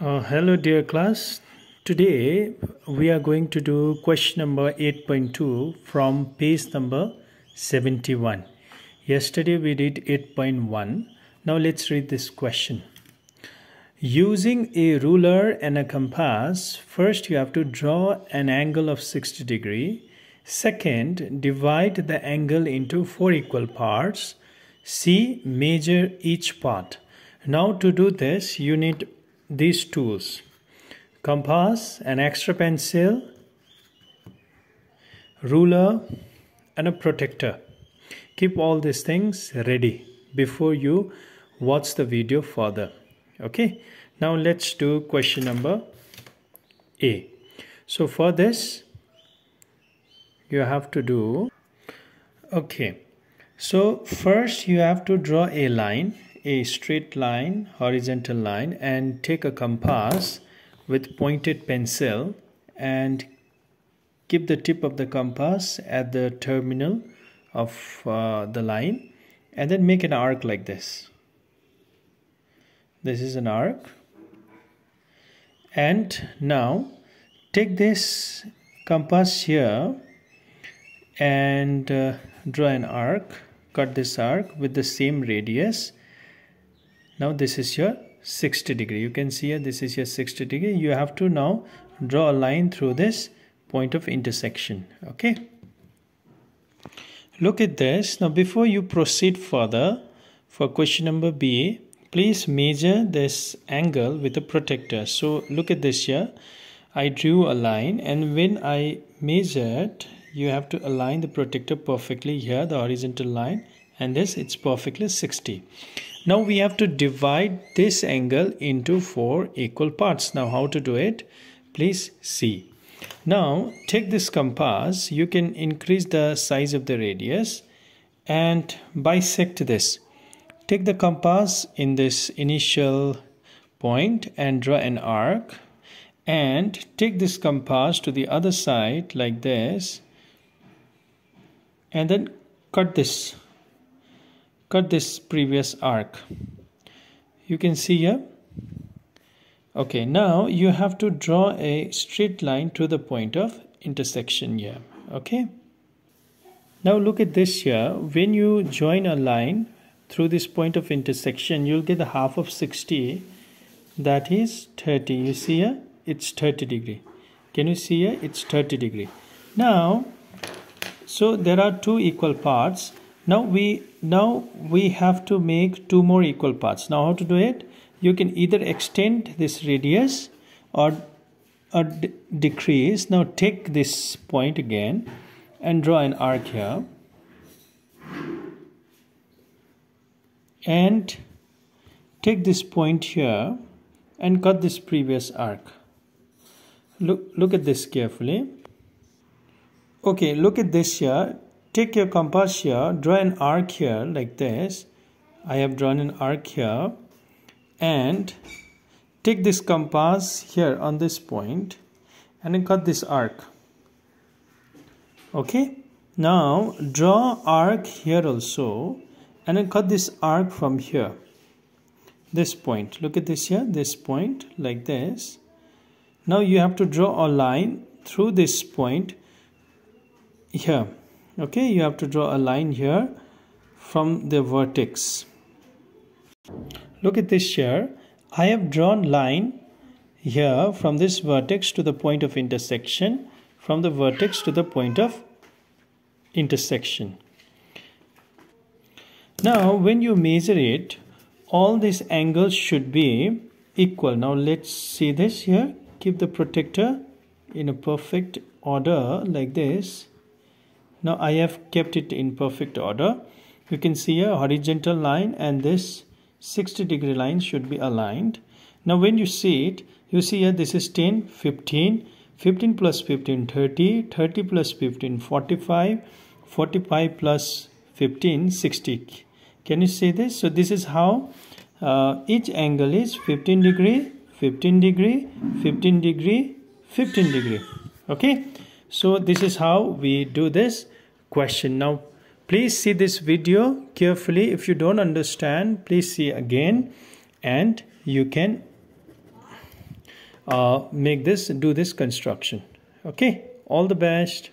Uh, hello dear class. Today we are going to do question number 8.2 from page number 71. Yesterday we did 8.1. Now let's read this question. Using a ruler and a compass, first you have to draw an angle of 60 degree. Second, divide the angle into four equal parts. C. Measure each part. Now to do this, you need these tools compass, an extra pencil, ruler, and a protector. Keep all these things ready before you watch the video further. Okay, now let's do question number A. So, for this, you have to do okay. So, first you have to draw a line a straight line, horizontal line and take a compass with pointed pencil and keep the tip of the compass at the terminal of uh, the line and then make an arc like this. This is an arc and now take this compass here and uh, draw an arc cut this arc with the same radius now this is your 60 degree. You can see here this is your 60 degree. You have to now draw a line through this point of intersection okay? Look at this. Now before you proceed further for question number b please measure this angle with a protector. So look at this here. I drew a line and when i measured you have to align the protector perfectly here the horizontal line and this it's perfectly 60 now we have to divide this angle into four equal parts. Now how to do it? Please see. Now take this compass. You can increase the size of the radius and bisect this. Take the compass in this initial point and draw an arc. And take this compass to the other side like this. And then cut this cut this previous arc. You can see here. Okay now you have to draw a straight line to the point of intersection here okay? Now look at this here. When you join a line through this point of intersection you'll get the half of 60 that is 30 you see here? It's 30 degree. Can you see here? It's 30 degree. Now so there are two equal parts now we now we have to make two more equal parts. Now how to do it? You can either extend this radius or, or decrease. Now take this point again and draw an arc here. And take this point here and cut this previous arc. Look look at this carefully. Okay look at this here take your compass here draw an arc here like this. I have drawn an arc here. And take this compass here on this point and then cut this arc. Okay? Now draw arc here also and then cut this arc from here. This point. Look at this here. This point like this. Now you have to draw a line through this point here okay you have to draw a line here from the vertex. Look at this here. I have drawn line here from this vertex to the point of intersection from the vertex to the point of intersection. Now when you measure it all these angles should be equal. Now let's see this here. Keep the protector in a perfect order like this now I have kept it in perfect order. You can see a horizontal line and this 60 degree line should be aligned. Now when you see it you see here this is 10 15 15 plus 15 30 30 plus 15 45 45 plus 15 60 can you see this? So this is how uh, each angle is 15 degree 15 degree 15 degree 15 degree. Okay? So this is how we do this question. Now please see this video carefully. If you don't understand please see again and you can uh, make this do this construction. Okay? All the best